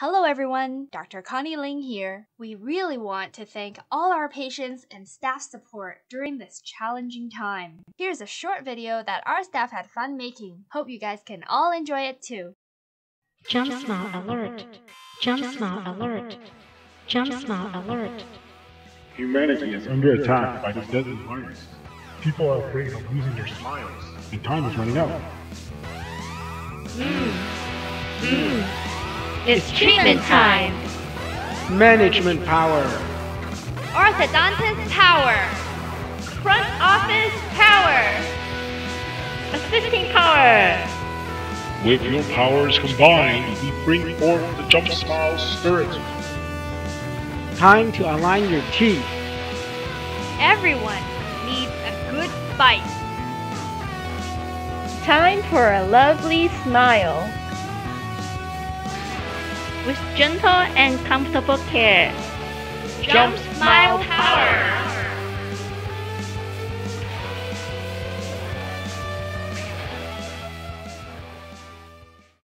Hello everyone, Dr. Connie Ling here. We really want to thank all our patients and staff support during this challenging time. Here's a short video that our staff had fun making. Hope you guys can all enjoy it too. Jump smile alert. Jump smile alert. Jump smile alert. Humanity is under attack by this deadly virus. People are afraid of losing their smiles, and time is running out. Hmm. Hmm. It's treatment time. Management power. Orthodontist power. Front office power. Assisting power. With your powers combined, we bring forth the Jump Smile spirit. Time to align your teeth. Everyone needs a good bite. Time for a lovely smile. With gentle and comfortable care. Jump Smile Power!